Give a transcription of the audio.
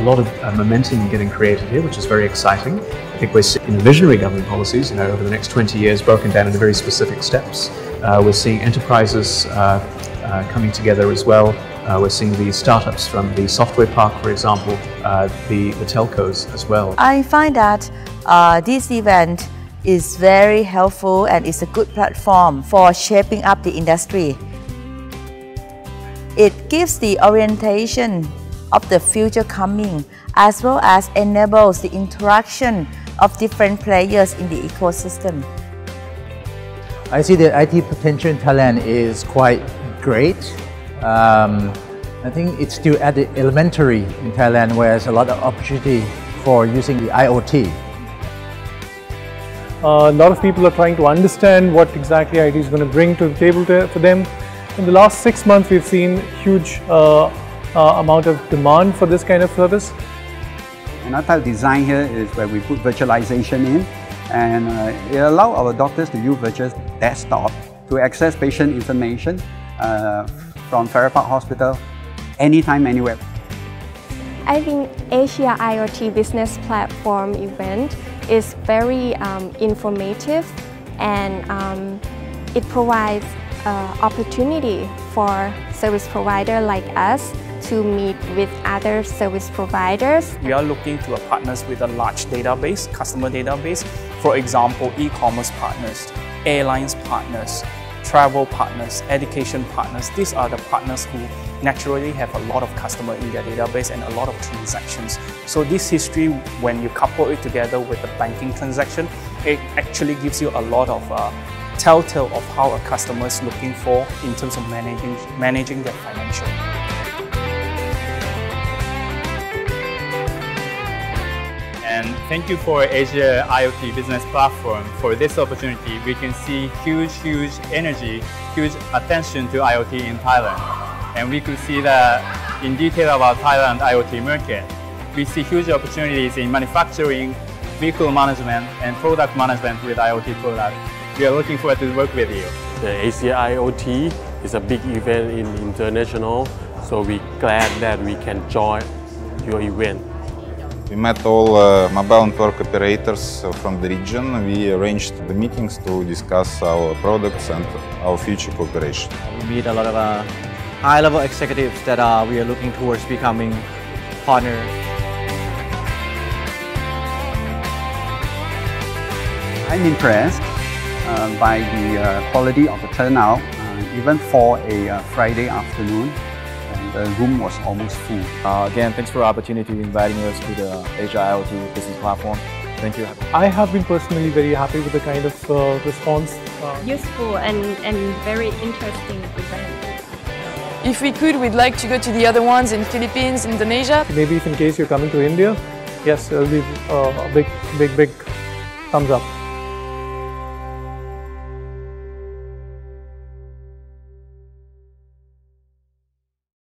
a lot of uh, momentum getting created here, which is very exciting. I think we're seeing visionary government policies, you know, over the next 20 years broken down into very specific steps. Uh, we're seeing enterprises uh, uh, coming together as well. Uh, we're seeing the startups from the software park, for example, the, the telcos as well. I find that this event is very helpful and is a good platform for shaping up the industry. It gives the orientation of the future coming as well as enables the interaction of different players in the ecosystem. I see the IT potential in Thailand is quite great. Um, I think it's still at the elementary in Thailand where there's a lot of opportunity for using the IoT. Uh, a lot of people are trying to understand what exactly IT is going to bring to the table to, for them. In the last six months, we've seen huge uh, uh, amount of demand for this kind of service. Another type of design here is where we put virtualization in and uh, it allows our doctors to use virtual desktop to access patient information uh, from Farrer Park Hospital anytime, anywhere. I think Asia IoT Business Platform event is very um, informative and um, it provides uh, opportunity for service provider like us to meet with other service providers. We are looking to partners with a large database, customer database, for example, e-commerce partners, airlines partners, travel partners, education partners. These are the partners who naturally have a lot of customer in their database and a lot of transactions. So this history, when you couple it together with the banking transaction, it actually gives you a lot of uh, telltale of how a customer is looking for in terms of managing, managing their financial. Thank you for Asia IoT Business Platform for this opportunity. We can see huge, huge energy, huge attention to IoT in Thailand. And we could see that in detail about Thailand IoT market. We see huge opportunities in manufacturing, vehicle management, and product management with IoT products. We are looking forward to work with you. The Asia IoT is a big event in international, so we're glad that we can join your event. We met all uh, mobile network operators from the region. We arranged the meetings to discuss our products and our future cooperation. We meet a lot of uh, high-level executives that uh, we are looking towards becoming partners. I'm impressed uh, by the uh, quality of the turnout, uh, even for a Friday afternoon the room was almost full. Uh, again, thanks for the opportunity inviting us to the Asia IoT business platform. Thank you. I have been personally very happy with the kind of uh, response. Uh, Useful and, and very interesting event. If we could, we'd like to go to the other ones in Philippines, Indonesia. Maybe if in case you're coming to India, yes, it'll be uh, a big, big, big thumbs up.